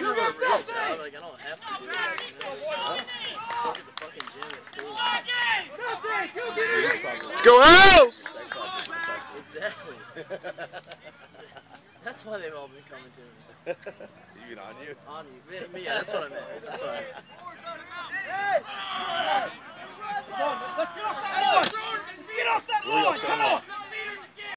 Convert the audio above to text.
I don't have to do that. Let's go, out! Exactly. that's why they've all been coming to me. Even on you? On you. Me, yeah, that's what I meant. That's what I meant. Hey! Let's get off that get off that! Come on!